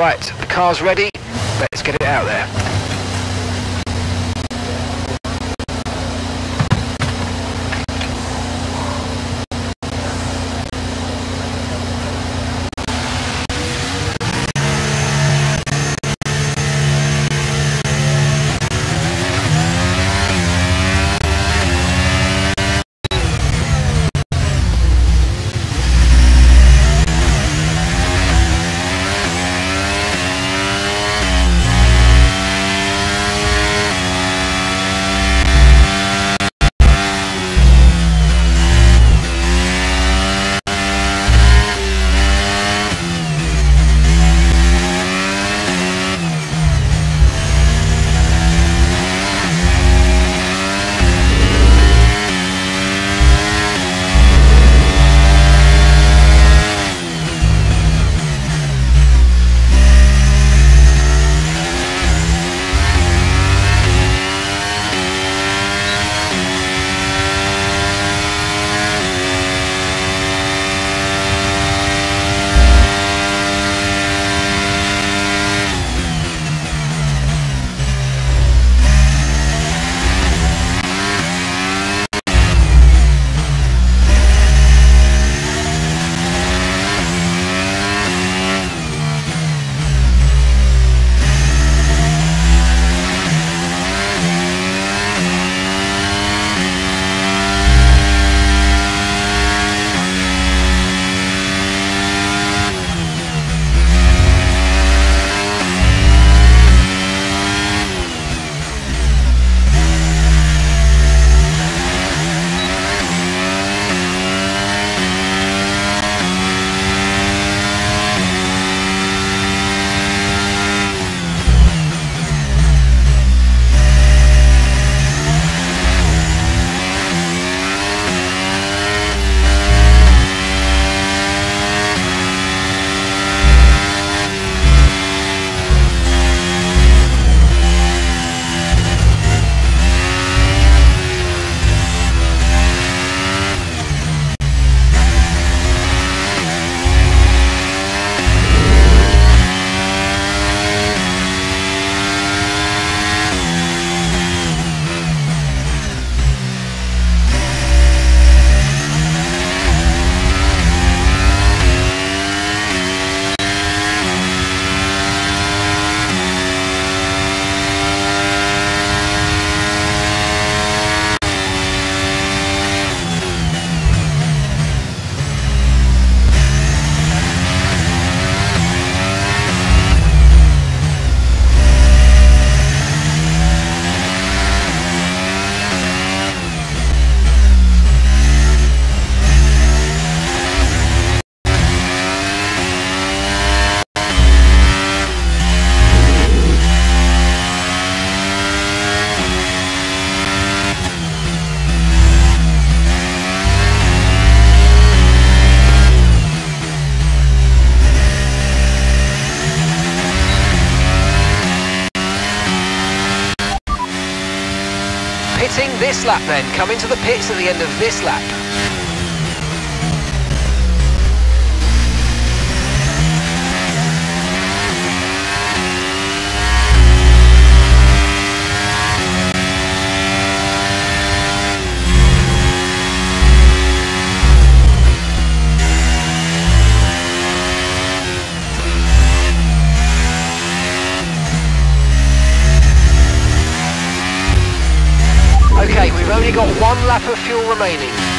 Right, the car's ready. Let's get it out there. Coming to the pits at the end of this lap. Got one lap of fuel remaining.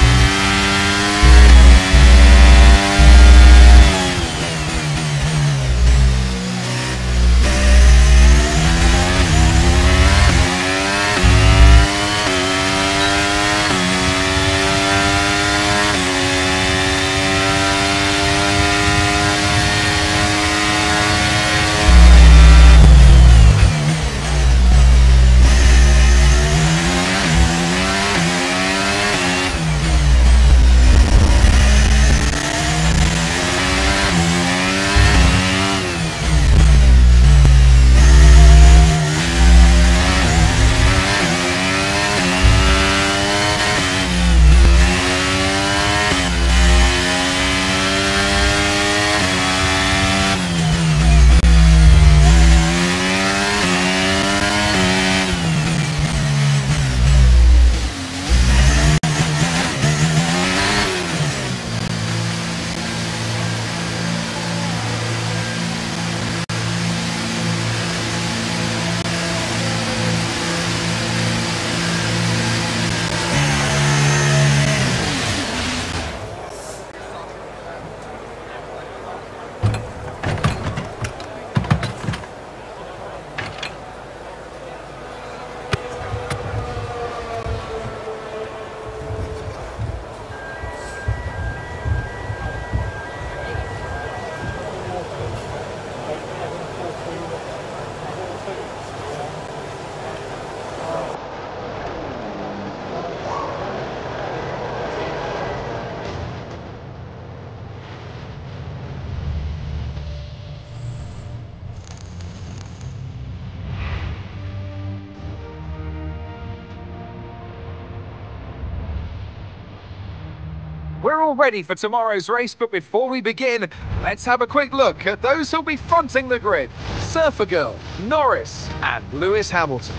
All ready for tomorrow's race, but before we begin, let's have a quick look at those who'll be fronting the grid. Surfer Girl, Norris and Lewis Hamilton.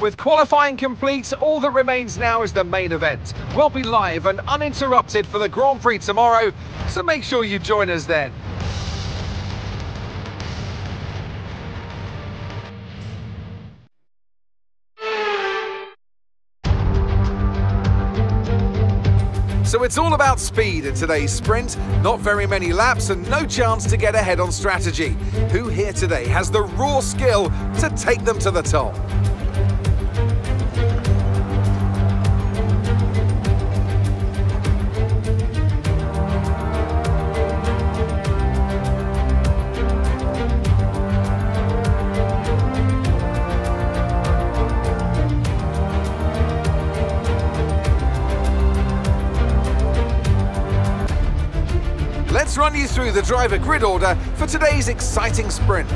With qualifying complete, all that remains now is the main event. We'll be live and uninterrupted for the Grand Prix tomorrow, so make sure you join us then. So it's all about speed in today's sprint. Not very many laps and no chance to get ahead on strategy. Who here today has the raw skill to take them to the top? Through the driver grid order for today's exciting sprint.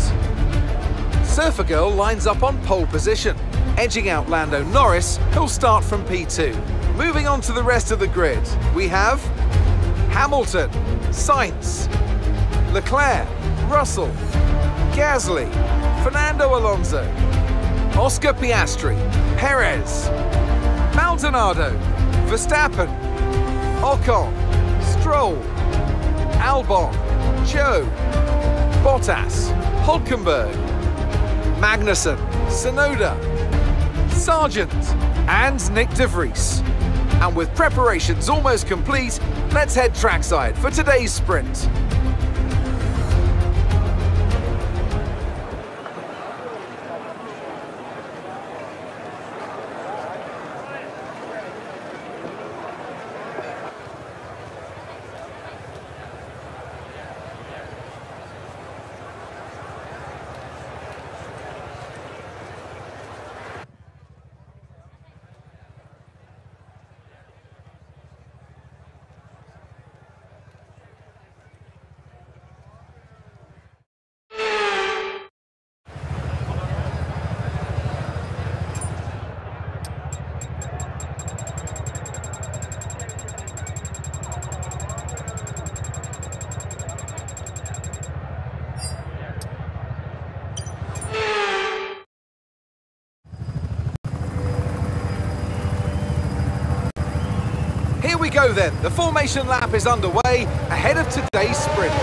Surfer Girl lines up on pole position, edging out Lando Norris, who'll start from P2. Moving on to the rest of the grid, we have Hamilton, Sainz, Leclerc, Russell, Gasly, Fernando Alonso, Oscar Piastri, Perez, Maldonado, Verstappen, Ocon, Stroll, Albon, Zhou, Bottas, Hulkenberg, Magnussen, Tsunoda, Sargeant, and Nyck De Vries. And with preparations almost complete, let's head trackside for today's sprint. Here we go then. The formation lap is underway ahead of today's sprint.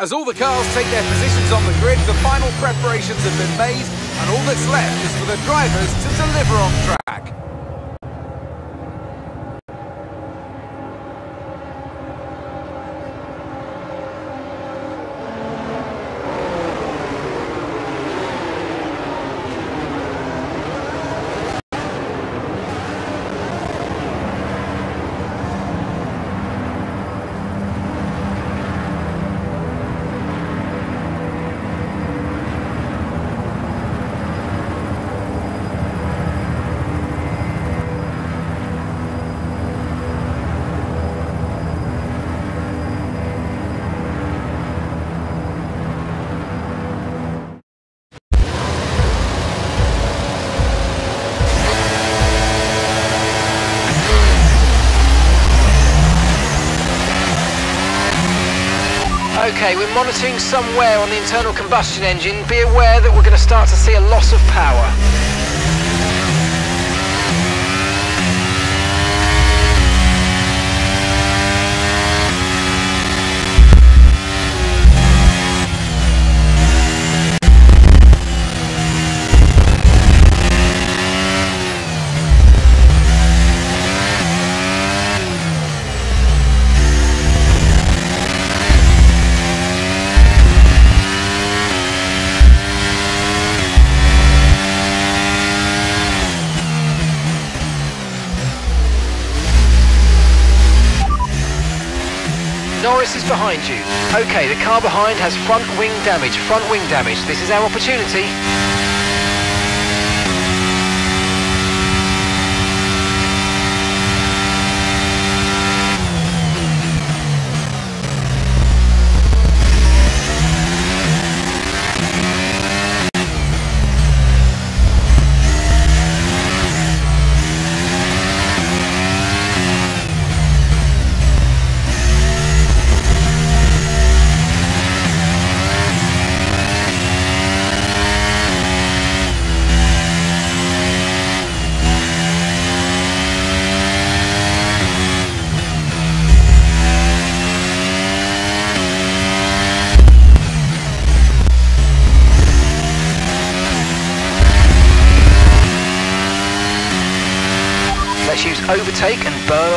As all the cars take their positions on the grid, the final preparations have been made, and all that's left is for the drivers to deliver on track. Okay, we're monitoring somewhere on the internal combustion engine. Be aware that we're going to start to see a loss of power. Behind you. Okay, the car behind has front wing damage. Front wing damage. This is our opportunity.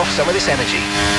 Off some of this energy.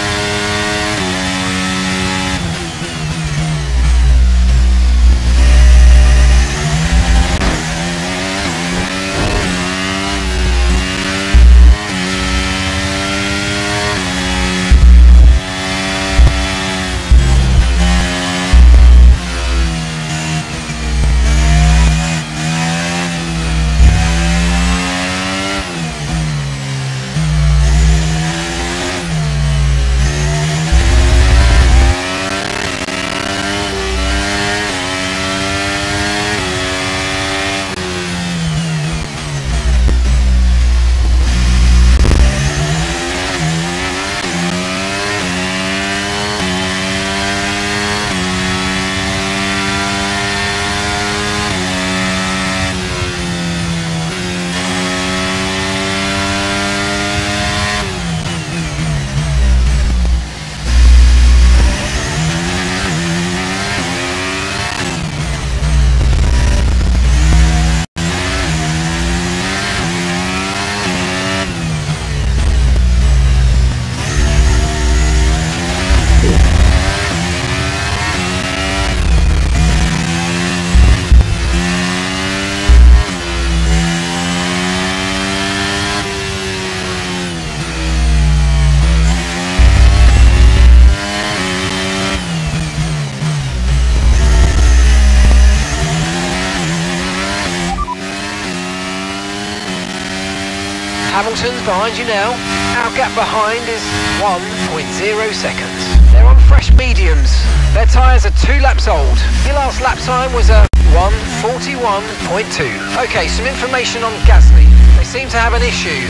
Hamilton's behind you now. Our gap behind is 1.0 seconds. They're on fresh mediums. Their tyres are two laps old. Your last lap time was a 141.2. Okay, some information on Gasly. They seem to have an issue.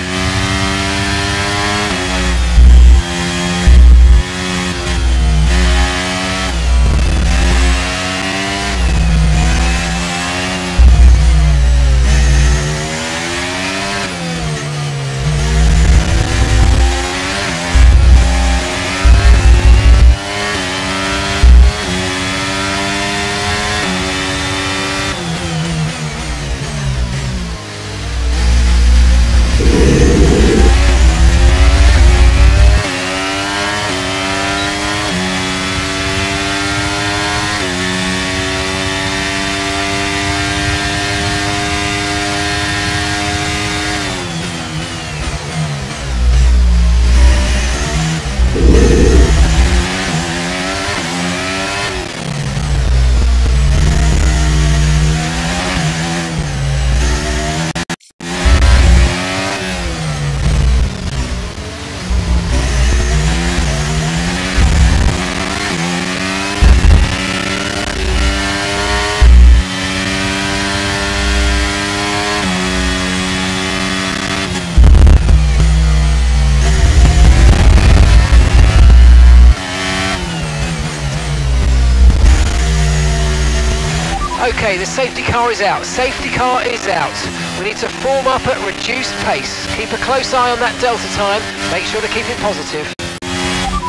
The safety car is out. Safety car is out. We need to form up at reduced pace. Keep a close eye on that delta time. Make sure to keep it positive.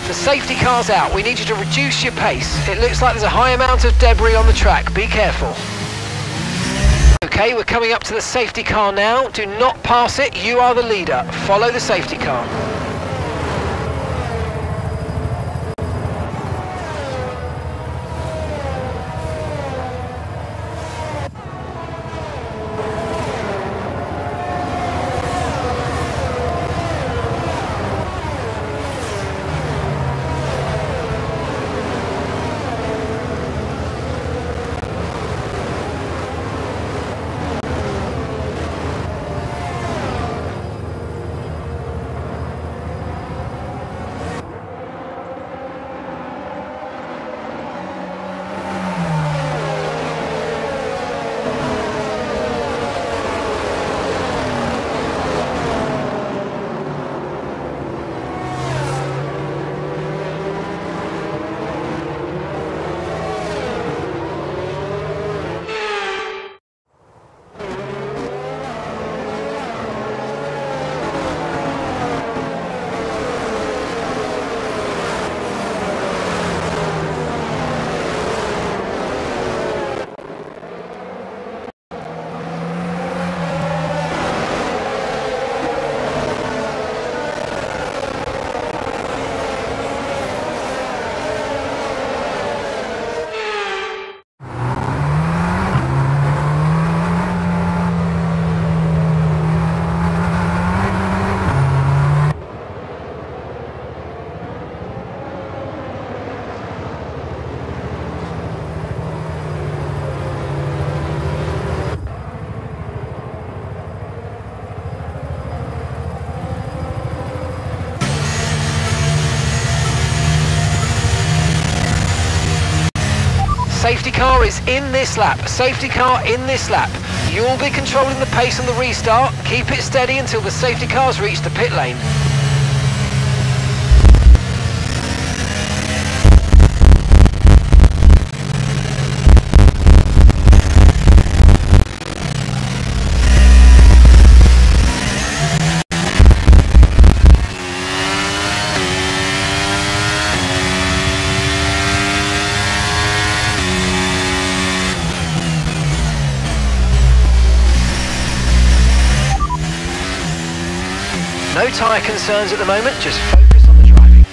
The safety car's out. We need you to reduce your pace. It looks like there's a high amount of debris on the track. Be careful. Okay, we're coming up to the safety car now. Do not pass it. You are the leader. Follow the safety car. Safety car is in this lap. Safety car in this lap. You'll be controlling the pace on the restart. Keep it steady until the safety cars reach the pit lane. No tyre concerns at the moment, just focus on the driving.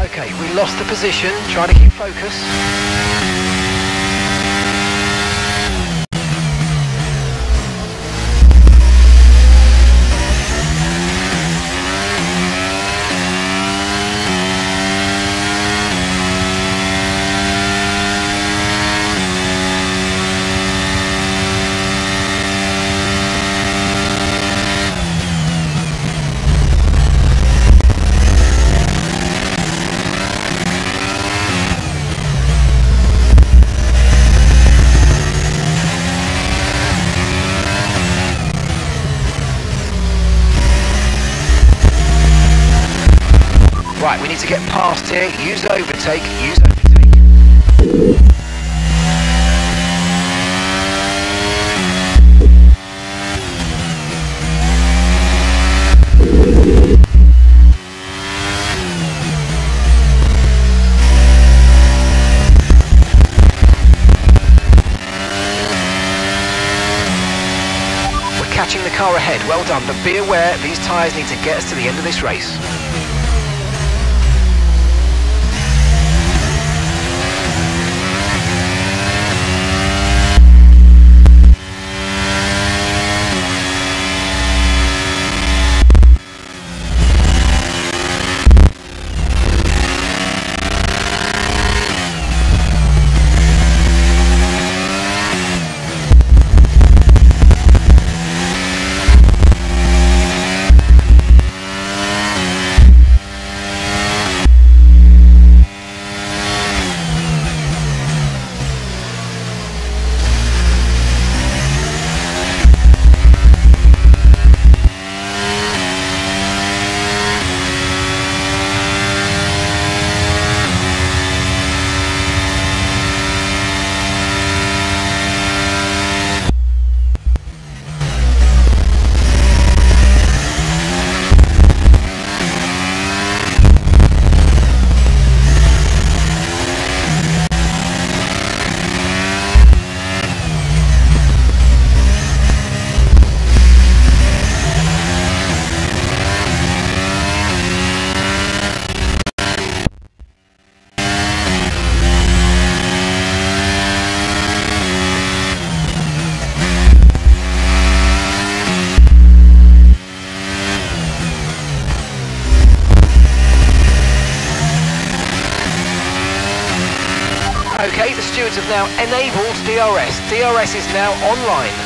Okay, we lost the position, try to keep focus. Here. Use overtake, use overtake. We're catching the car ahead, well done, but be aware these tyres need to get us to the end of this race. DRS. Is now online.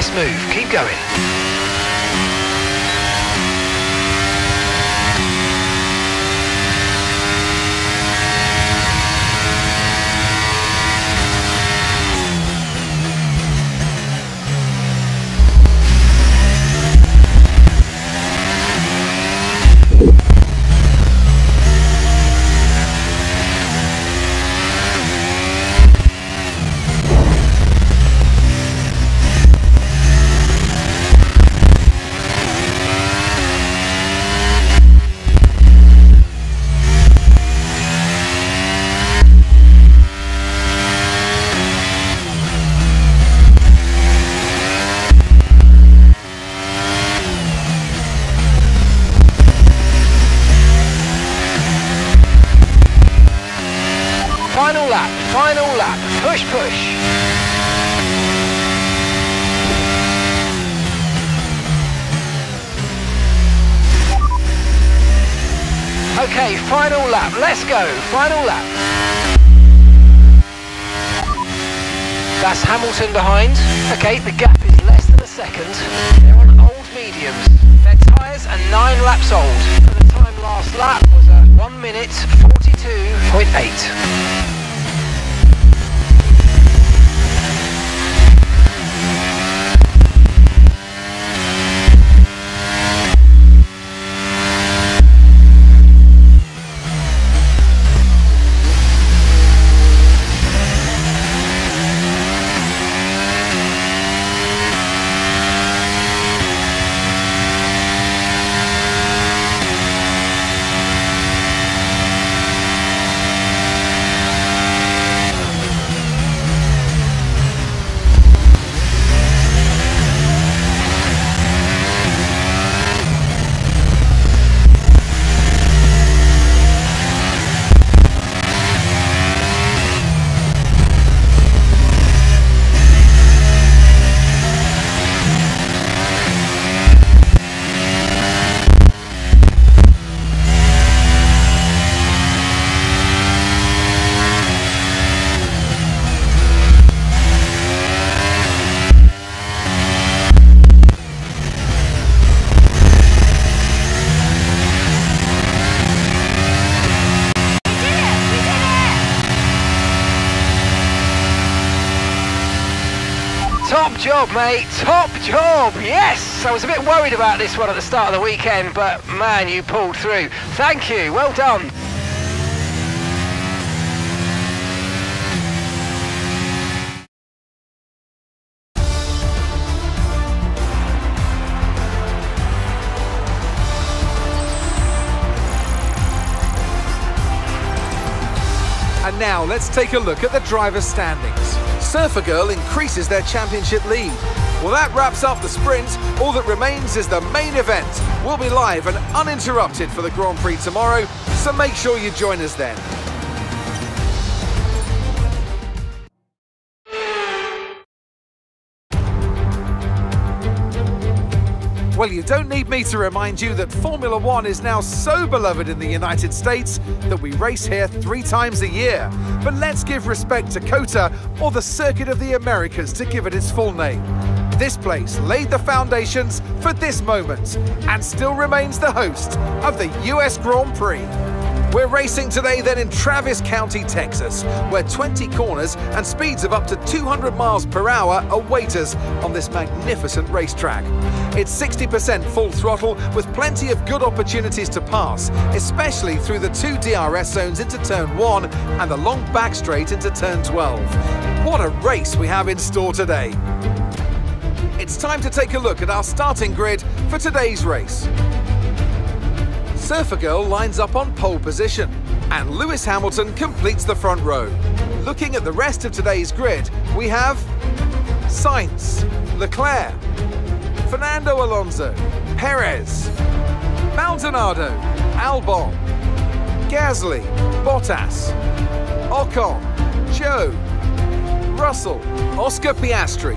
Nice move, Okay, final lap. Let's go. Final lap. That's Hamilton behind. Okay, the gap is less than a second. They're on old mediums. Their tyres are nine laps old. And the time last lap was at 1 minute 42.8. mate. Top job. Yes. I was a bit worried about this one at the start of the weekend, but man, you pulled through. Thank you. Well done. And now let's take a look at the driver's standings. Surfer Girl increases their championship lead. Well, that wraps up the sprint. All that remains is the main event. We'll be live and uninterrupted for the Grand Prix tomorrow, so make sure you join us then. Well, you don't need me to remind you that Formula One is now so beloved in the United States that we race here three times a year. But let's give respect to COTA, or the Circuit of the Americas, to give it its full name. This place laid the foundations for this moment and still remains the host of the US Grand Prix. We're racing today then in Travis County, Texas, where 20 corners and speeds of up to 200 miles per hour await us on this magnificent racetrack. It's 60% full throttle with plenty of good opportunities to pass, especially through the two DRS zones into turn 1 and the long back straight into turn 12. What a race we have in store today. It's time to take a look at our starting grid for today's race. Surfer Girl lines up on pole position, and Lewis Hamilton completes the front row. Looking at the rest of today's grid, we have Sainz, Leclerc, Fernando Alonso, Perez, Maldonado, Albon, Gasly, Bottas, Ocon, Zhou, Russell, Oscar Piastri,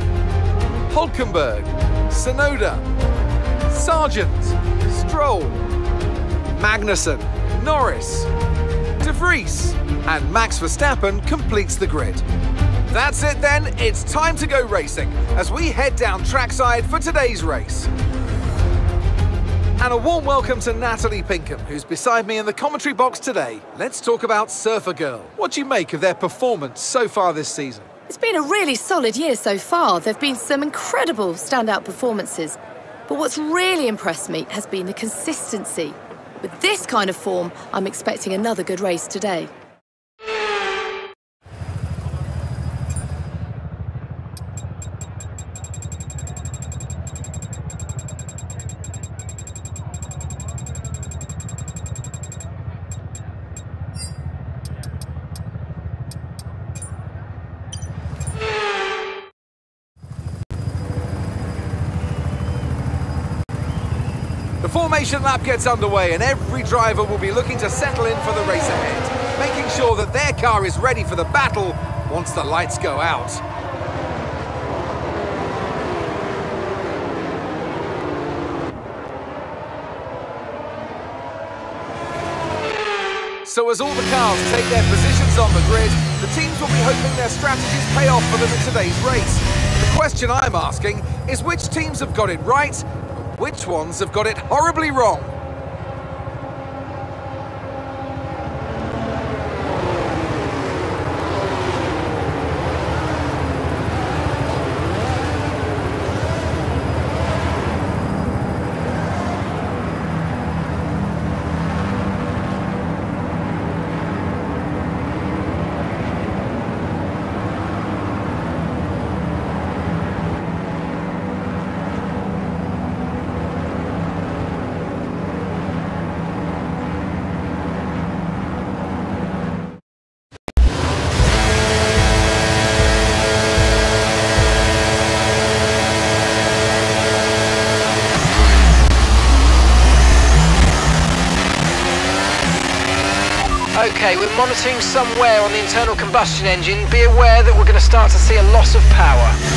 Hulkenberg, Tsunoda, Sargeant, Stroll, Magnussen, Norris, De Vries, and Max Verstappen completes the grid. That's it then, it's time to go racing as we head down trackside for today's race. And a warm welcome to Natalie Pinkham, who's beside me in the commentary box today. Let's talk about Surfer Girl. What do you make of their performance so far this season? It's been a really solid year so far. There have been some incredible standout performances. But what's really impressed me has been the consistency. With this kind of form, I'm expecting another good race today. Formation lap gets underway and every driver will be looking to settle in for the race ahead, making sure that their car is ready for the battle once the lights go out. So as all the cars take their positions on the grid, the teams will be hoping their strategies pay off for them in today's race. The question I'm asking is which teams have got it right which ones have got it horribly wrong? We're monitoring somewhere on the internal combustion engine. Be aware that we're going to start to see a loss of power.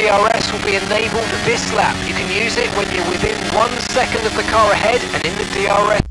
DRS will be enabled this lap. You can use it when you're within one second of the car ahead and in the DRS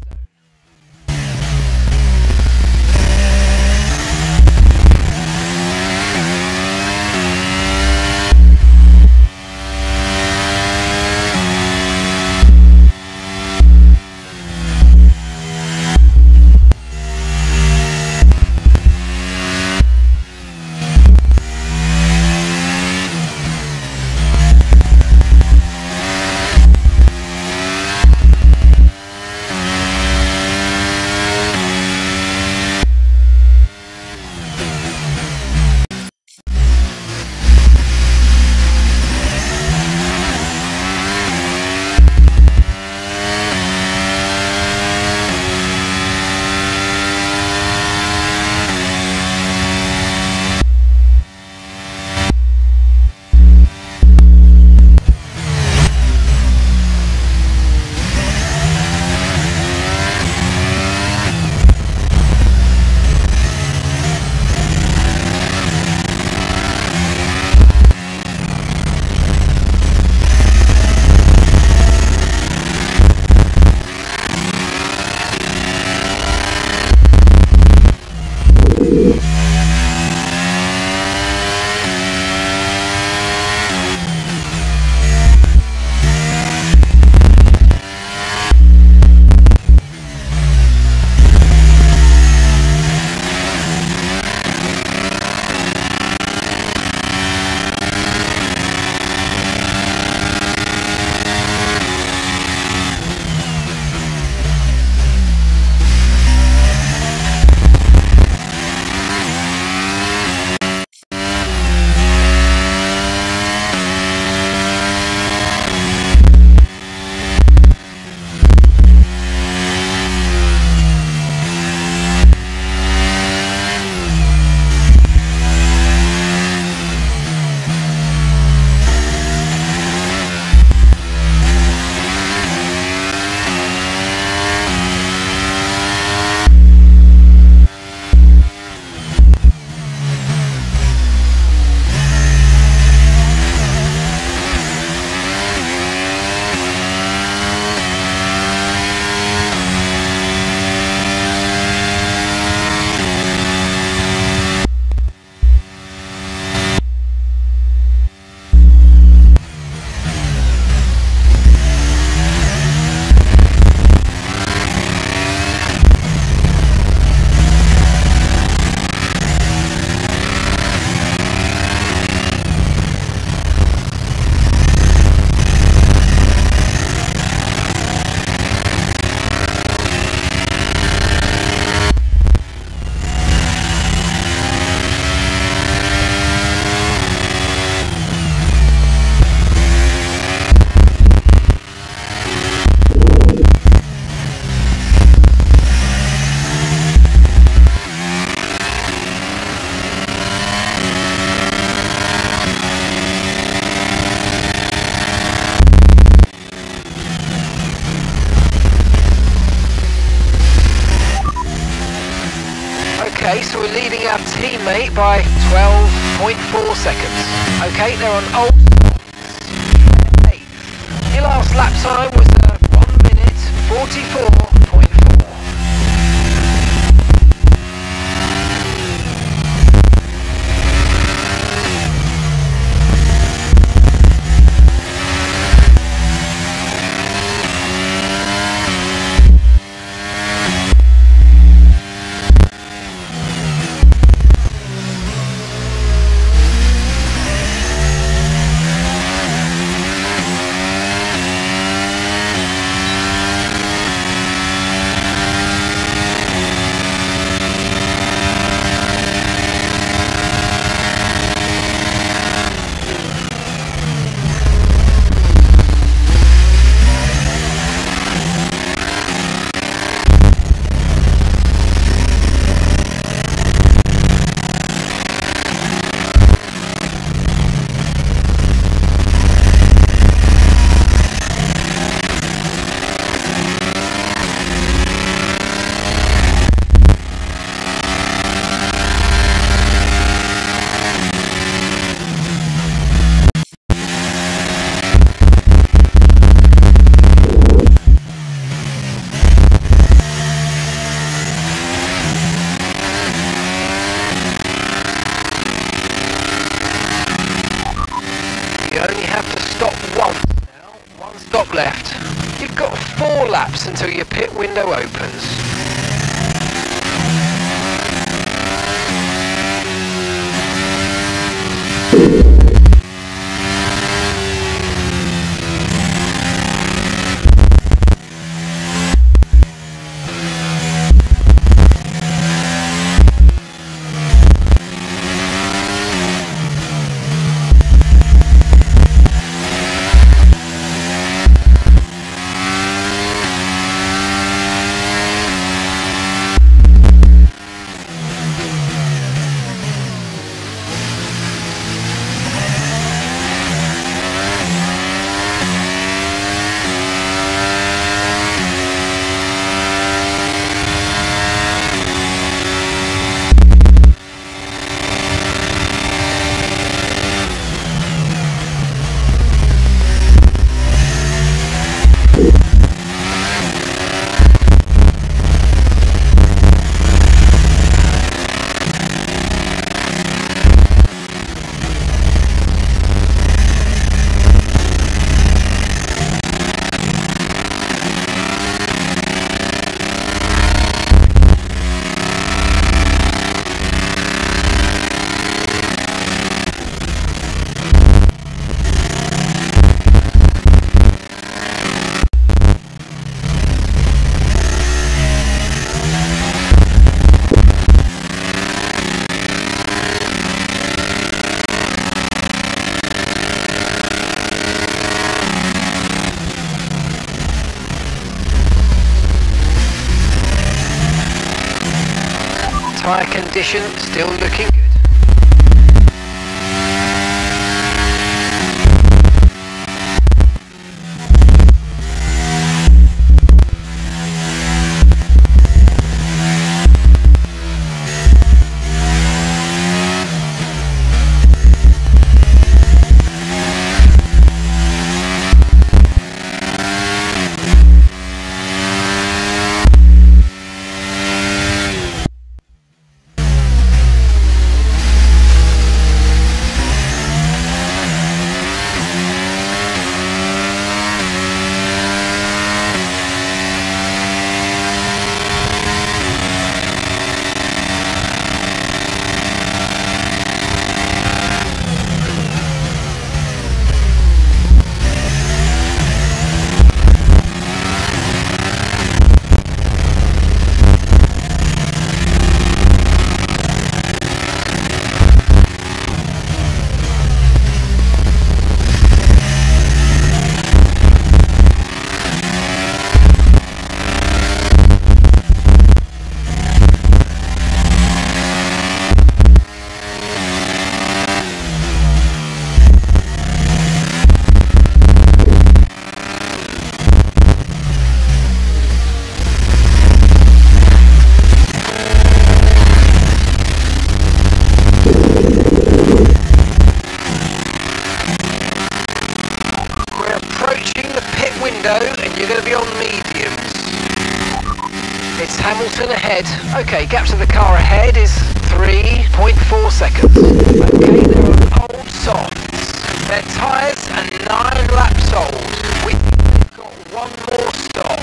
tyre Okay, gap to the car ahead is 3.4 seconds. Okay, they're on old softs. Their tyres are 9 laps old. We've got one more stop.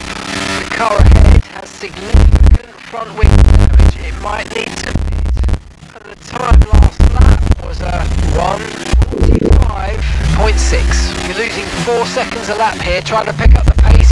The car ahead has significant front wing damage. It might need to pit. And the time last lap was a 145.6. You're losing 4 seconds a lap here, trying to pick up the pace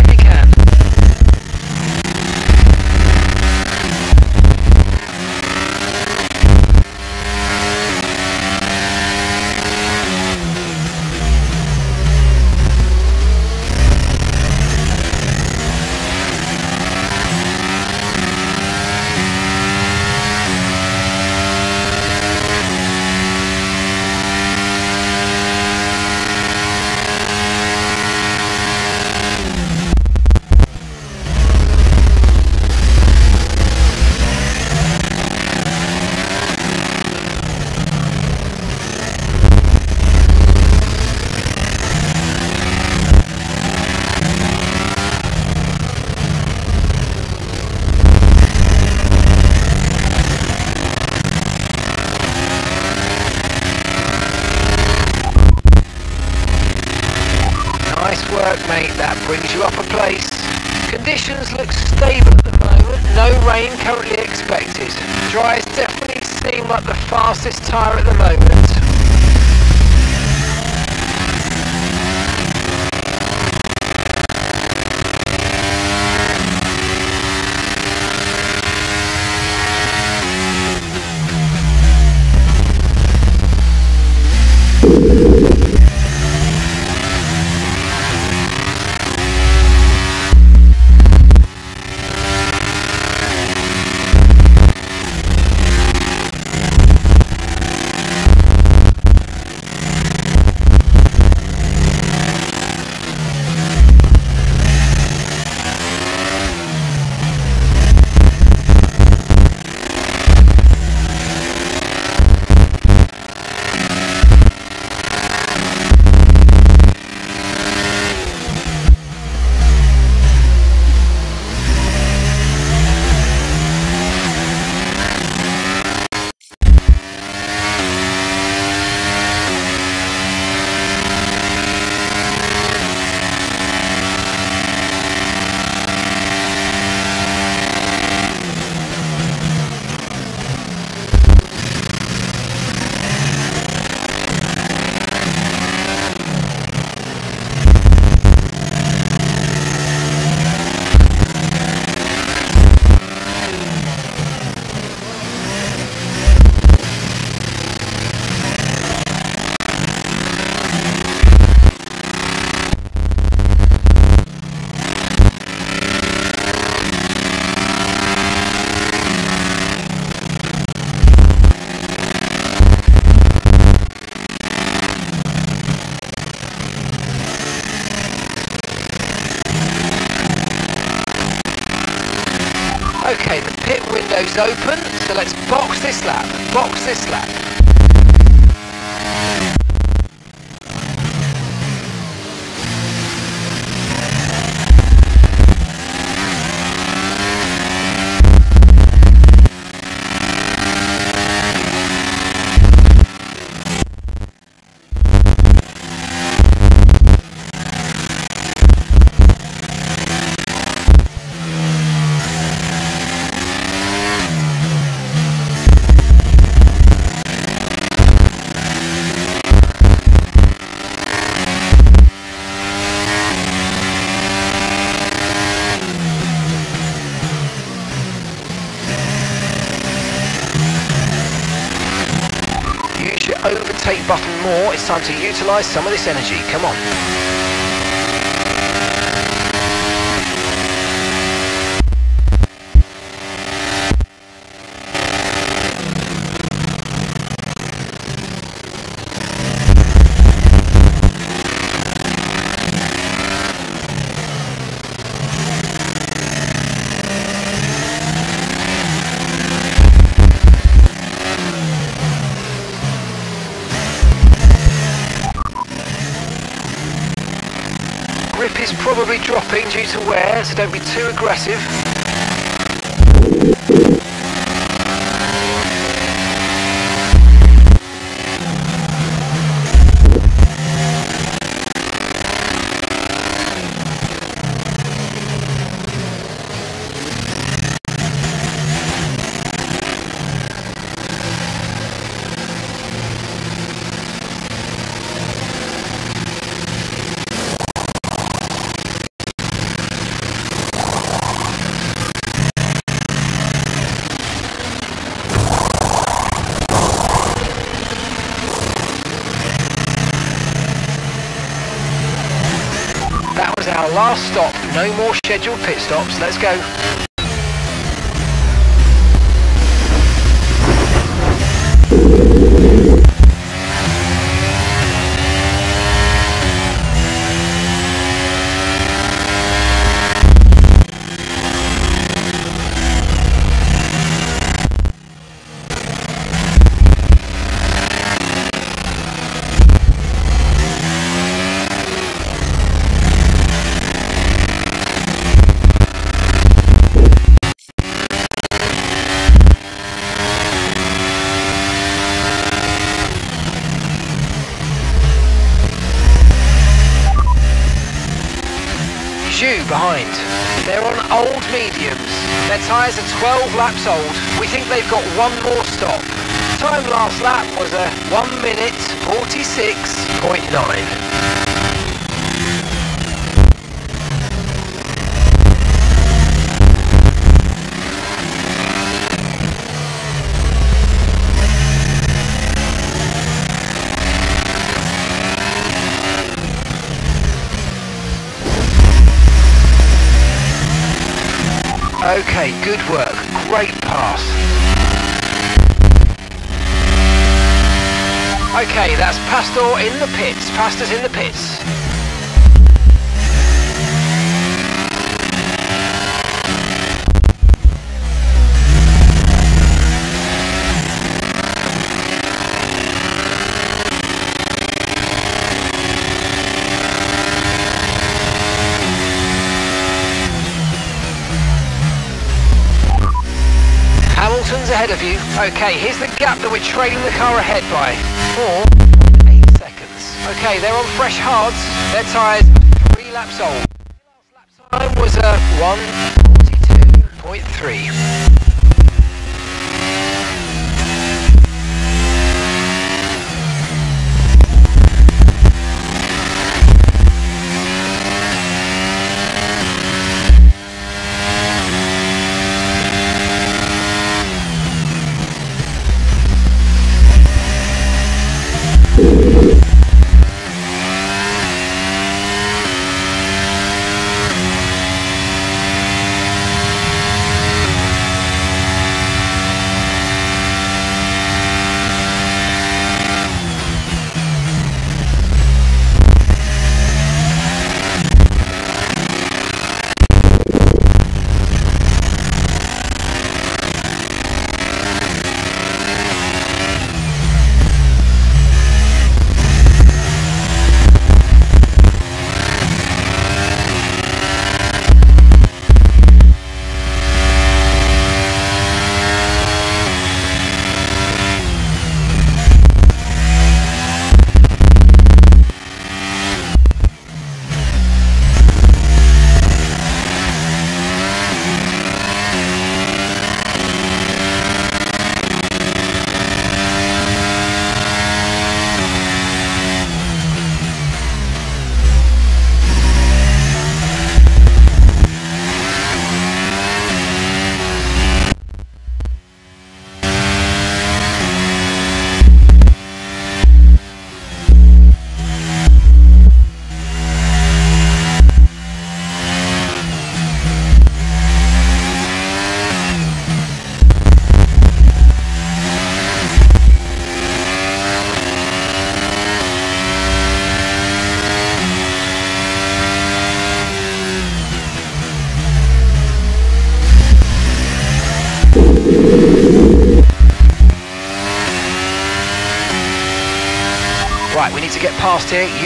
utilise some of this energy. Come on. probably dropping due to wear, so don't be too aggressive. scheduled pit stops. Let's go. 46.9. Okay, that's Piastri in the pits. Piastri's in the pits. ahead of you. Okay, here's the gap that we're trailing the car ahead by. Four, eight seconds. Okay, they're on fresh hards. Their tyres three laps old. Last lap time was a uh, 142.3.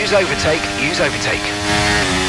Use overtake, use overtake.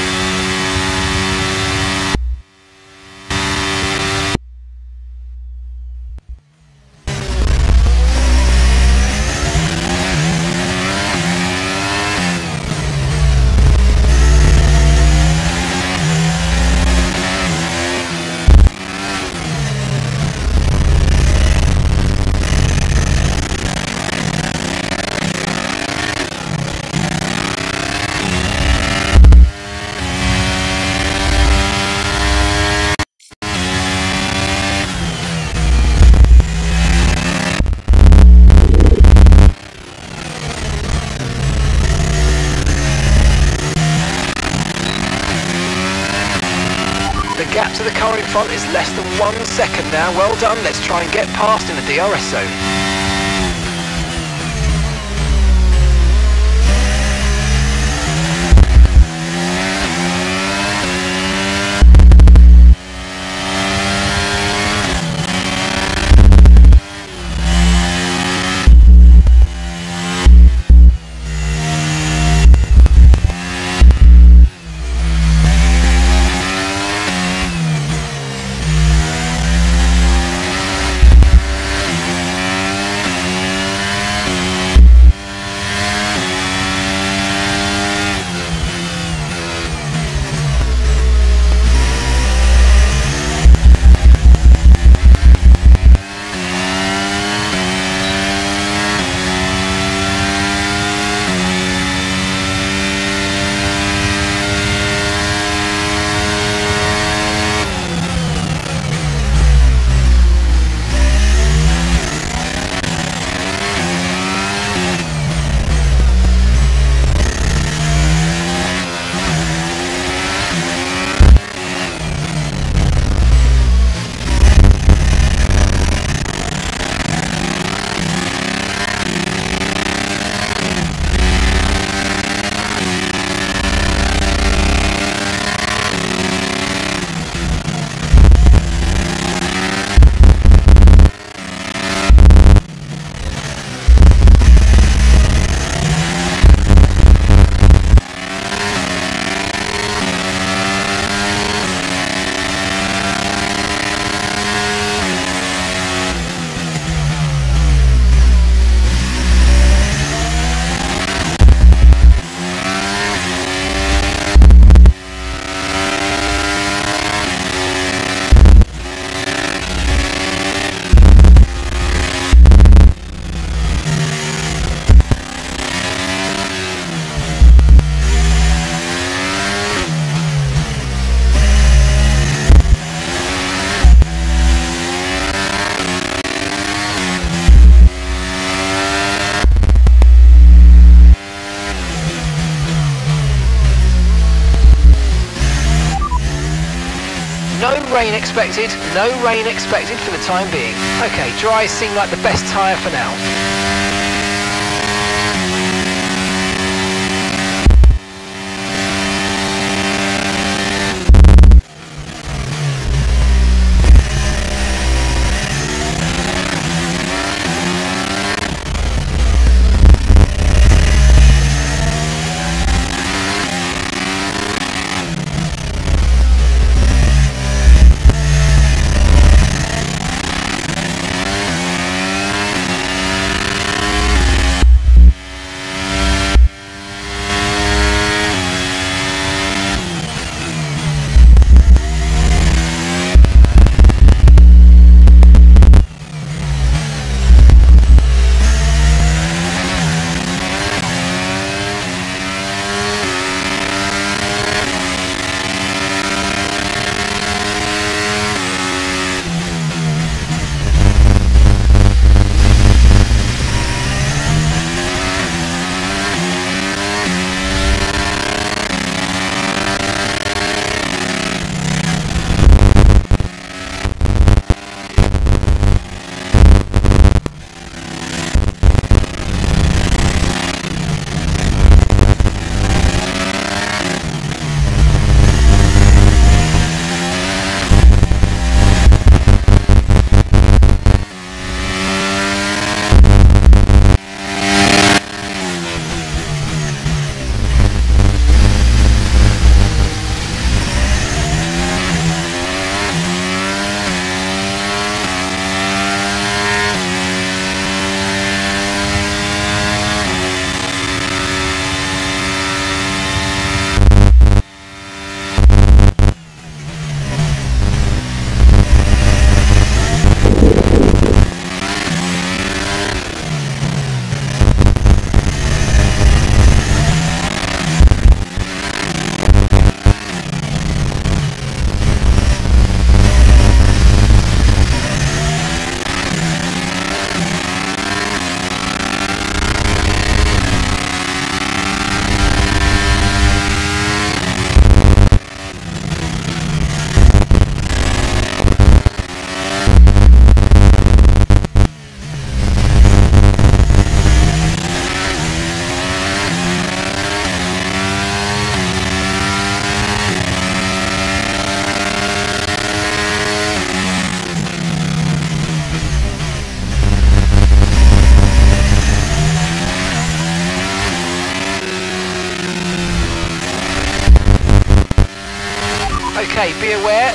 Second now. Well done. Let's try and get past in the DRS zone. Expected, no rain expected for the time being. Okay, dry seem like the best tyre for now.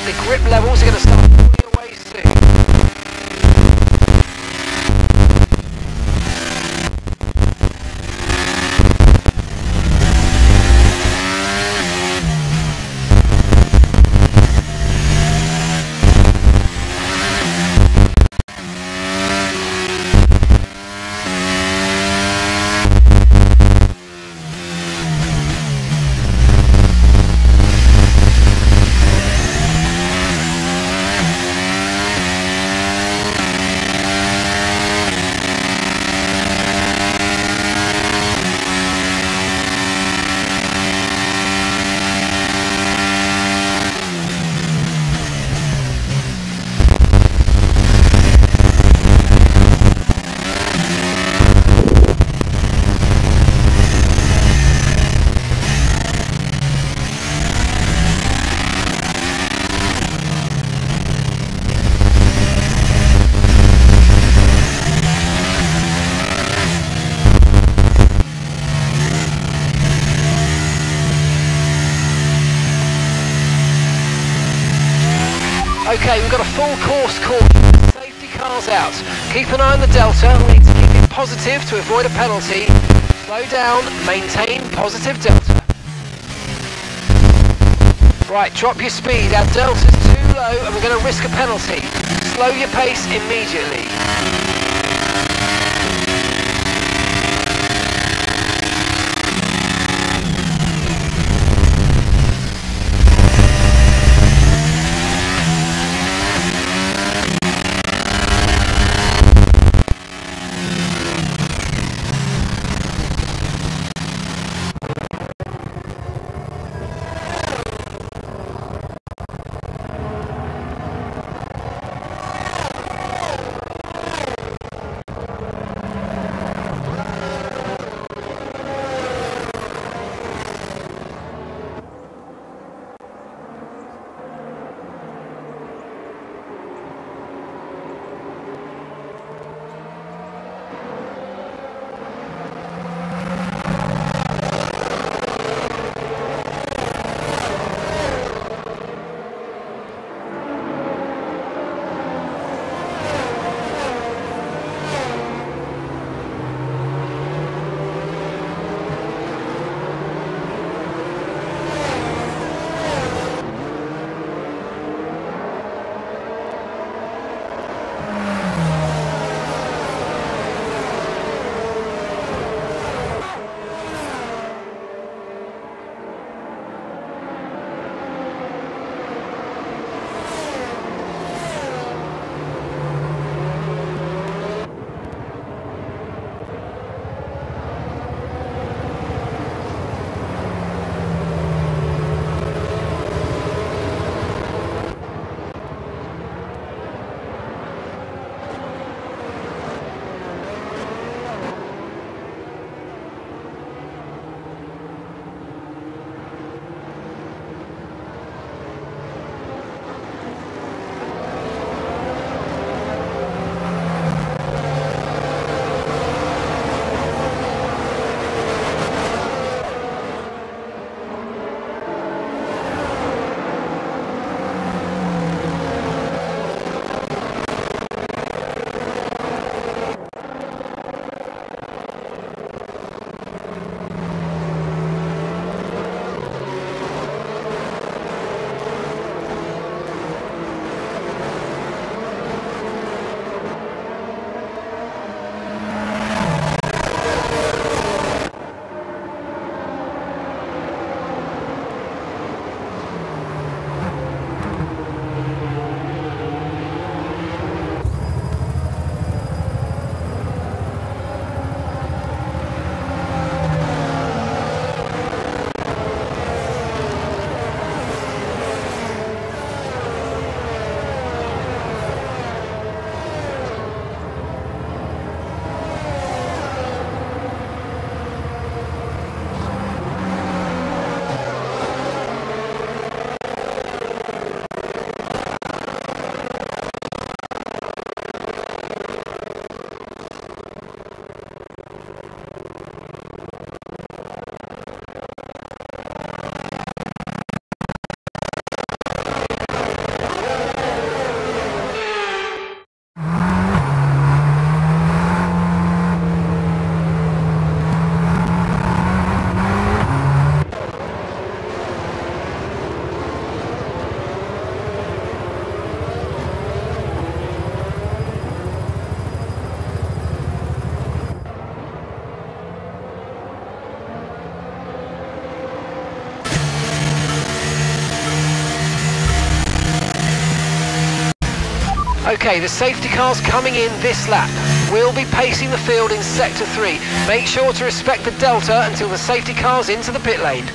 The grip levels got a full course caution. Safety cars out. Keep an eye on the delta. We need to keep it positive to avoid a penalty. Slow down, maintain positive delta. Right, drop your speed. Our delta's too low and we're going to risk a penalty. Slow your pace immediately. Okay, the safety car's coming in this lap. We'll be pacing the field in sector 3. Make sure to respect the delta until the safety car's into the pit lane.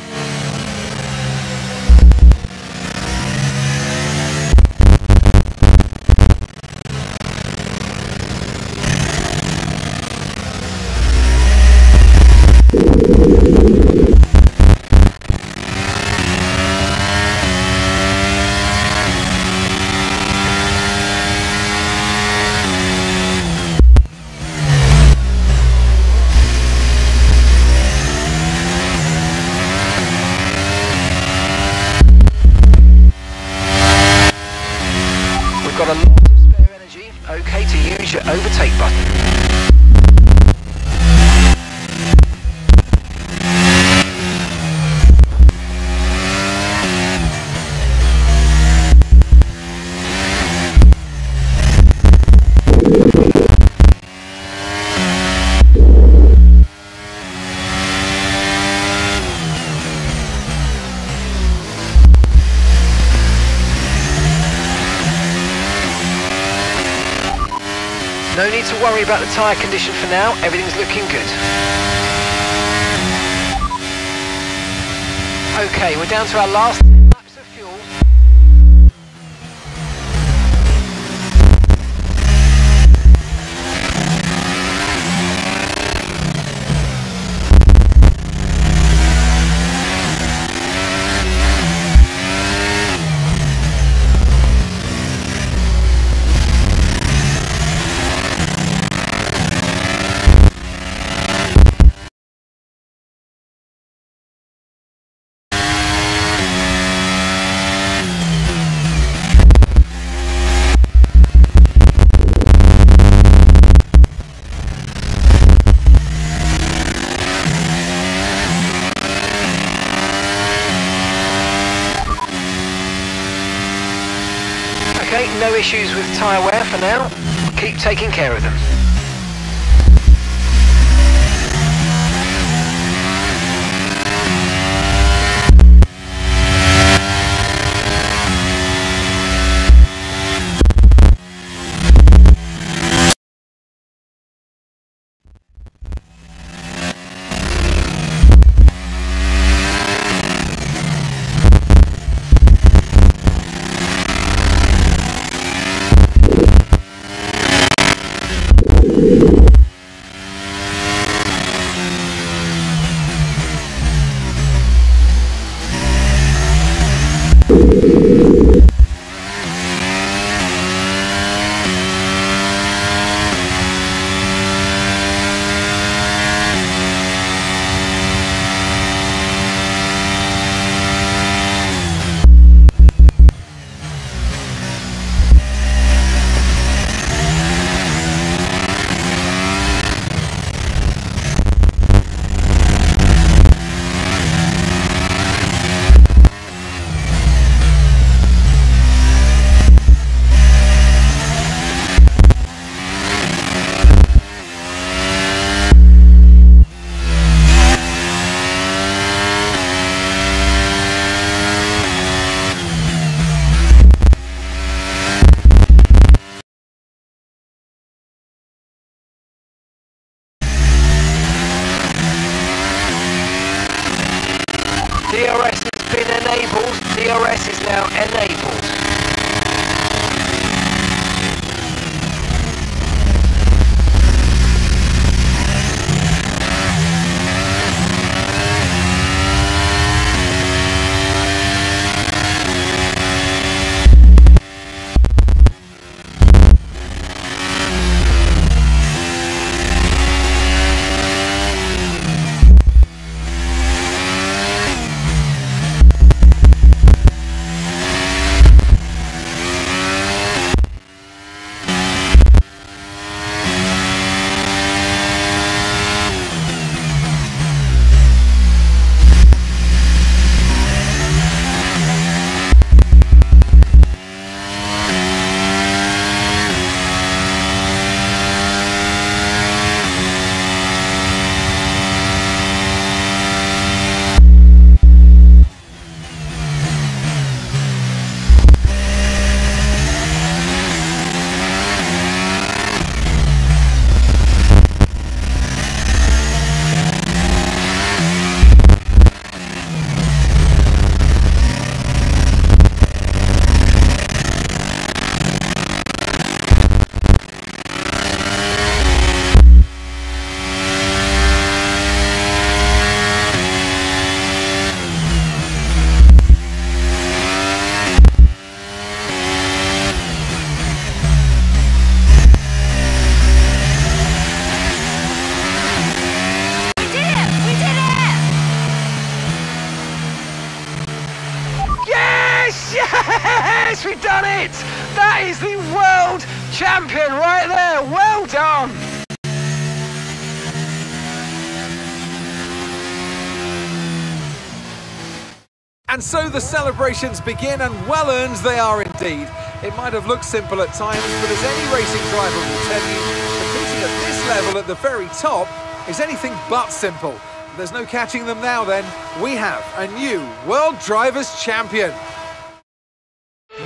To worry about the tyre condition for now, everything's looking good. Okay, we're down to our last issues with tyre wear for now. Keep taking care of them. DRS is now enabled. And so the celebrations begin, and well earned they are indeed. It might have looked simple at times, but as any racing driver will tell you, competing at this level at the very top is anything but simple. There's no catching them now then. We have a new World Drivers' Champion.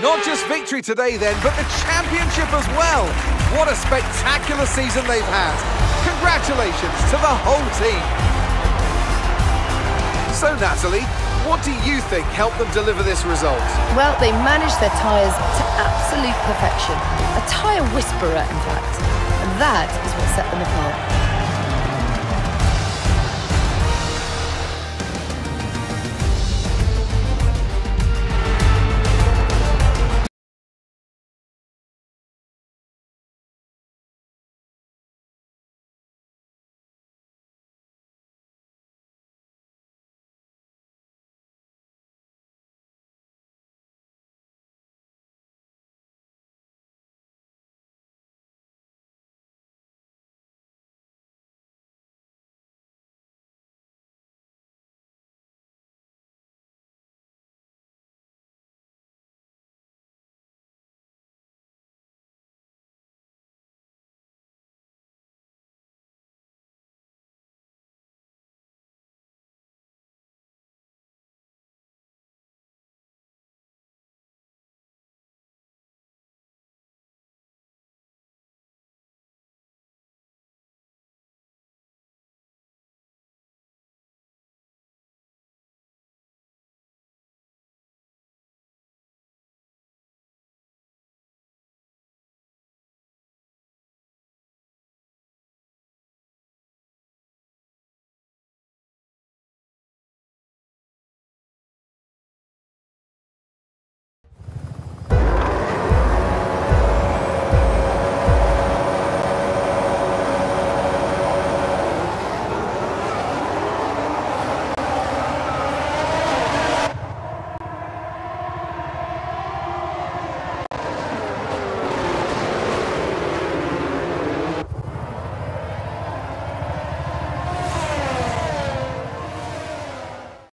Not just victory today then, but the championship as well. What a spectacular season they've had. Congratulations to the whole team. So Natalie, what do you think helped them deliver this result? Well, they managed their tyres to absolute perfection. A tyre whisperer, in fact. And that is what set them apart.